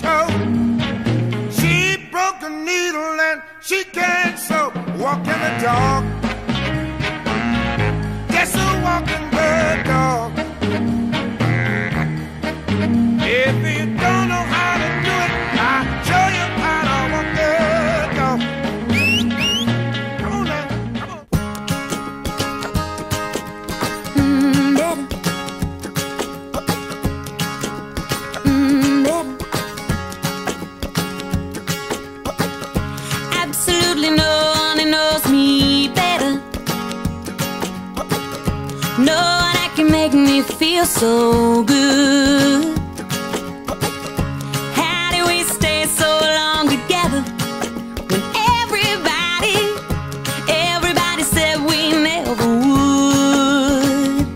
toe. She broke a needle and she can't sew. Walk in the dog. Guess a walking bird dog. If you don't know how Absolutely no one knows me better. No one that can make me feel so good. How do we stay so long together when everybody, everybody said we never would?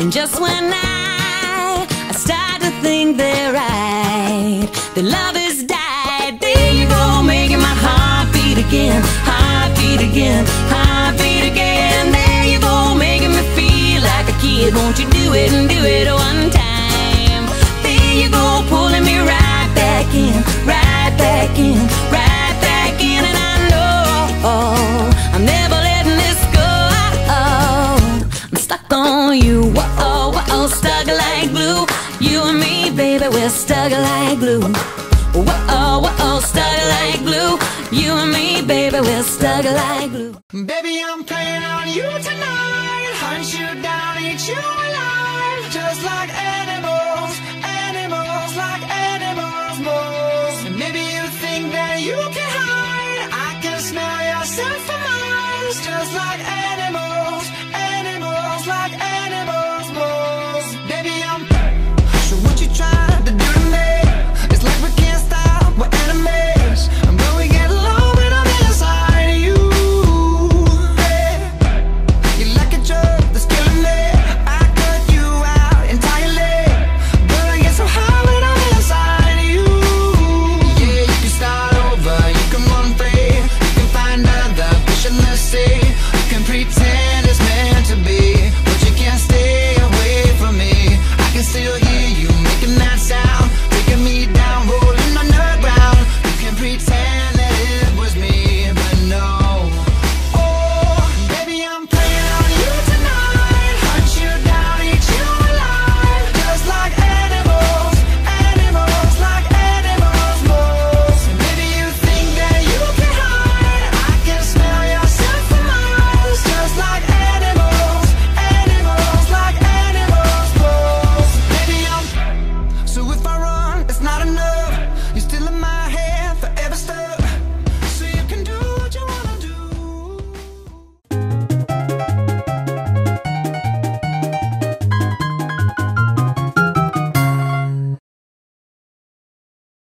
And just when I, I start to think they're right, the love again, heart beat again, heart beat again. There you go, making me feel like a kid. Won't you do it and do it one time? There you go, pulling me right back in, right back in, right back in, and I know I'm never letting this go. I'm stuck on you, whoa, whoa, stuck like glue. You and me, baby, we're stuck like glue. Whoa, whoa, stuck like glue. You and me, baby, we're stuck like glue. Baby, I'm playing on you tonight. Hunt you down, eat you alive.